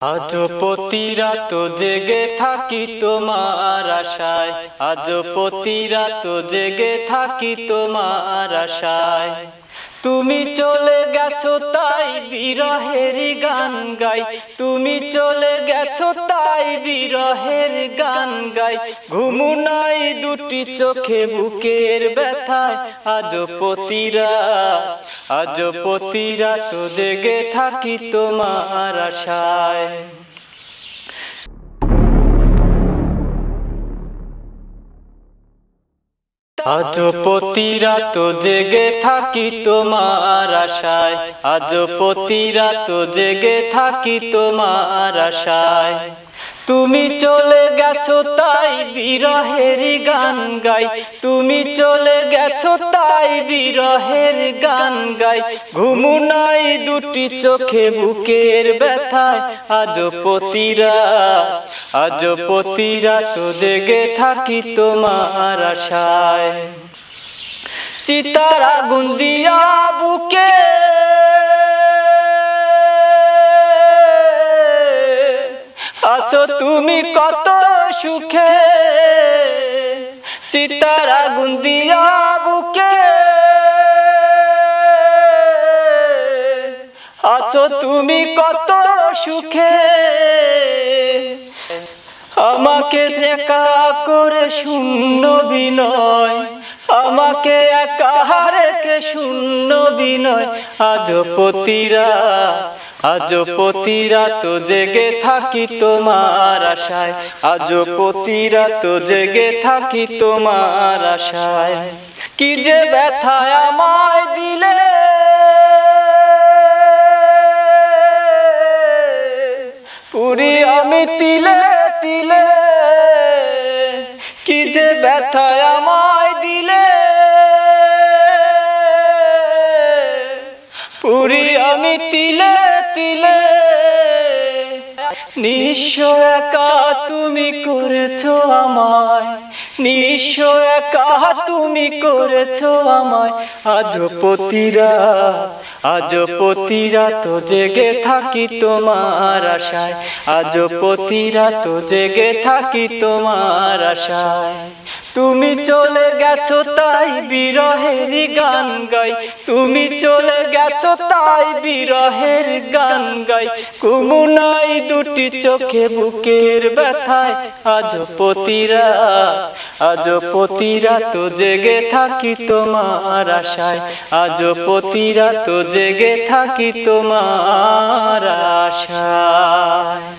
আজ পতিরা তো জেগে থাকি তোমার আশায়। আজ পতিরা তো জেগে থাকি তোমার আশায়। তুমি চলে গেছো তাই বিরহের গান গাই। তুমি চলে গেছো তাই বিরহের গান গাই। ঘুমু নাই দুটি চোখে বুকের ব্যথায় আজ পতিরা আজ পতিরা তো জেগে থাকি তোমার আশায়। আজ পতিরা তো জেগে থাকি তোমার আশায়। আজ পতিরা তো জেগে থাকি তোমার আশায়। তুমি চলে গেছো তাই বিরহের গান গাই। তুমি চলে গেছো তাই বিরহের গান গাই। ঘুমু নাই দুটি চোখে বুকের ব্যথায়। আজ পতিরা আজ পতিরা তো জেগে থাকি তোমার আশায়। চিতার আগুন দিয়া আছো তুমি কত সুখে? চিতারা আগুন দিয়া বুকে। আছো তুমি কত সুখে? আমাকে একা করে শূন্য বিনয়। আমাকে একা হারেকে শূন্য বিনয়। আজ পতিরা আজ তো জেগে থাকি তোমার আশায়। আজ তো জেগে থাকি তোমার আশায়। কি যে ব্যথায় আমায় দিলে। পুরি আমি তিলে তিলে। কি যে ব্যথায় আমায় দিলে। পুরি আমি তিলে তিলে নিঃস্ব একা তুমি করেছ আমায়। নিঃস্ব একা তুমি করেছ আমায়। আজ পতিরা আজ পতিরা তো জেগে থাকি তোমার আশায়। আজ পতিরা তো জেগে থাকি তোমার আশায়। তুমি চলে গেছো তাই বিরহের গান গাই। তুমি চলে গেছো তাই বিরহের গান গাই। কুমু নাই দুটি চোখে বুকের ব্যথায়। আজ পতিরা আজ পতিরা তো জেগে থাকি তোমার আশায়। আজ পতিরা তো জেগে থাকি তোমার আশায়।